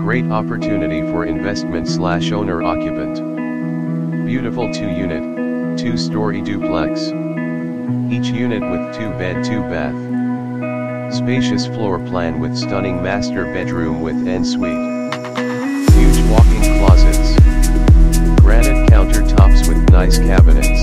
Great opportunity for investment slash owner occupant. Beautiful 2 unit, 2 story duplex. Each unit with 2 bed 2 bath. Spacious floor plan with stunning master bedroom with ensuite. Huge walk-in closets. Granite countertops with nice cabinets.